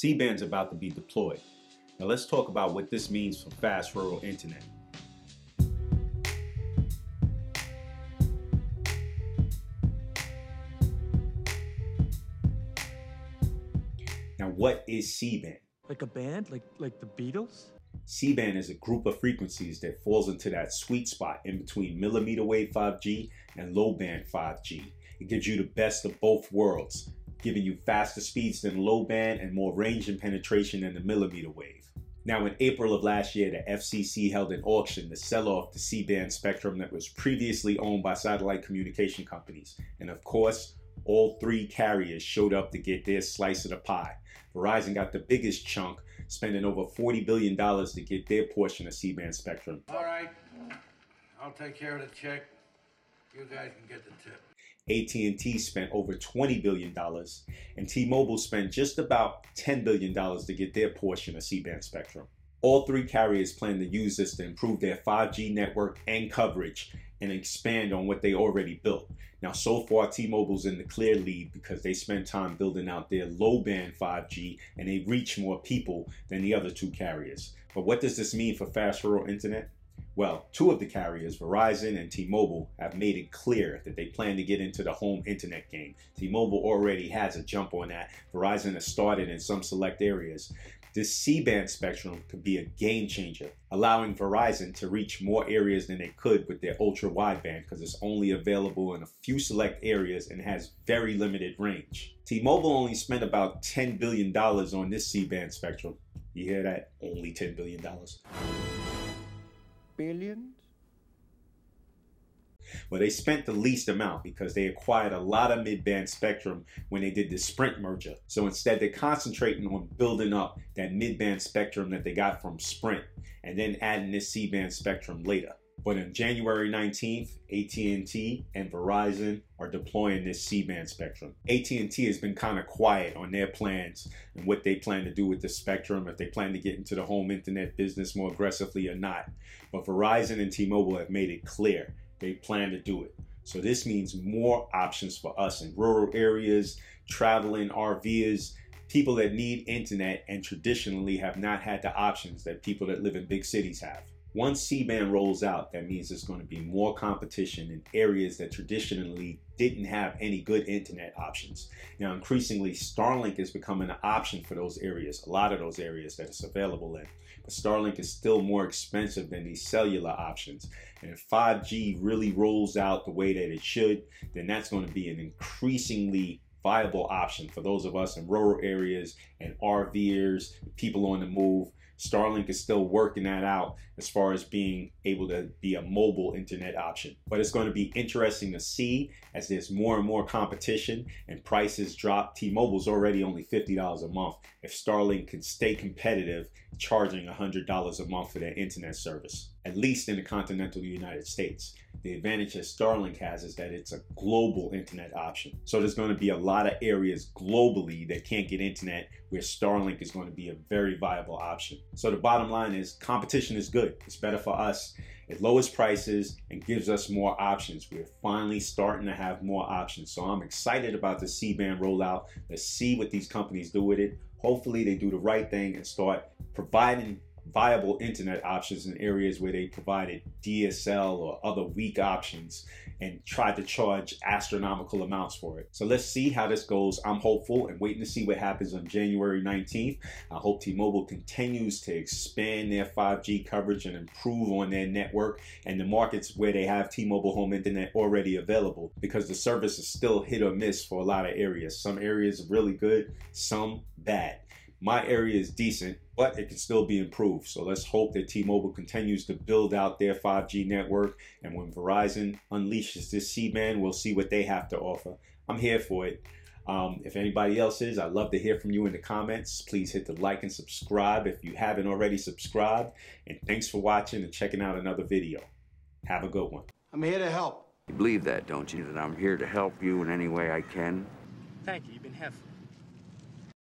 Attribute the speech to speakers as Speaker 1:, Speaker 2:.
Speaker 1: C-band's about to be deployed. Now let's talk about what this means for fast rural internet. Now what is C-band?
Speaker 2: Like a band? Like like the Beatles?
Speaker 1: C-band is a group of frequencies that falls into that sweet spot in between millimeter wave 5G and low band 5G. It gives you the best of both worlds, giving you faster speeds than low band and more range and penetration than the millimeter wave. Now, in April of last year, the FCC held an auction to sell off the C-band spectrum that was previously owned by satellite communication companies. And of course, all three carriers showed up to get their slice of the pie. Verizon got the biggest chunk, spending over $40 billion to get their portion of C-band spectrum.
Speaker 3: All right, I'll take care of the check. You guys can get the tip.
Speaker 1: AT&T spent over $20 billion, and T-Mobile spent just about $10 billion to get their portion of C-band spectrum. All three carriers plan to use this to improve their 5G network and coverage and expand on what they already built. Now, so far, T-Mobile's in the clear lead because they spent time building out their low-band 5G and they reach more people than the other two carriers. But what does this mean for fast rural internet? Well, two of the carriers, Verizon and T-Mobile, have made it clear that they plan to get into the home internet game. T-Mobile already has a jump on that. Verizon has started in some select areas. This C-band spectrum could be a game changer, allowing Verizon to reach more areas than they could with their ultra wideband because it's only available in a few select areas and has very limited range. T-Mobile only spent about $10 billion on this C-band spectrum. You hear that? Only $10 billion
Speaker 4: billions?
Speaker 1: Well, they spent the least amount because they acquired a lot of mid-band spectrum when they did the Sprint merger. So instead, they're concentrating on building up that mid-band spectrum that they got from Sprint and then adding this C-band spectrum later. But on January 19th, AT&T and Verizon are deploying this C-band spectrum. AT&T has been kind of quiet on their plans and what they plan to do with the spectrum, if they plan to get into the home internet business more aggressively or not. But Verizon and T-Mobile have made it clear they plan to do it. So this means more options for us in rural areas, traveling RVs, people that need internet and traditionally have not had the options that people that live in big cities have. Once C-band rolls out, that means there's going to be more competition in areas that traditionally didn't have any good internet options. Now, increasingly, Starlink is becoming an option for those areas, a lot of those areas that it's available in. But Starlink is still more expensive than these cellular options. And if 5G really rolls out the way that it should, then that's going to be an increasingly viable option for those of us in rural areas and RVers, people on the move Starlink is still working that out as far as being able to be a mobile internet option. But it's going to be interesting to see as there's more and more competition and prices drop. T-Mobile's already only $50 a month. If Starlink can stay competitive, charging $100 a month for their internet service, at least in the continental United States. The advantage that Starlink has is that it's a global internet option. So there's going to be a lot of areas globally that can't get internet where Starlink is going to be a very viable option. So the bottom line is competition is good. It's better for us. It lowers prices and gives us more options. We're finally starting to have more options. So I'm excited about the C-band rollout. Let's see what these companies do with it. Hopefully they do the right thing and start providing viable internet options in areas where they provided DSL or other weak options and tried to charge astronomical amounts for it. So let's see how this goes. I'm hopeful and waiting to see what happens on January 19th. I hope T-Mobile continues to expand their 5G coverage and improve on their network and the markets where they have T-Mobile home internet already available because the service is still hit or miss for a lot of areas. Some areas really good, some bad. My area is decent, but it can still be improved. So let's hope that T-Mobile continues to build out their 5G network. And when Verizon unleashes this C-band, we'll see what they have to offer. I'm here for it. Um, if anybody else is, I'd love to hear from you in the comments. Please hit the like and subscribe if you haven't already subscribed. And thanks for watching and checking out another video. Have a good one.
Speaker 3: I'm here to help.
Speaker 4: You believe that, don't you? That I'm here to help you in any way I can?
Speaker 2: Thank you. You've been helpful.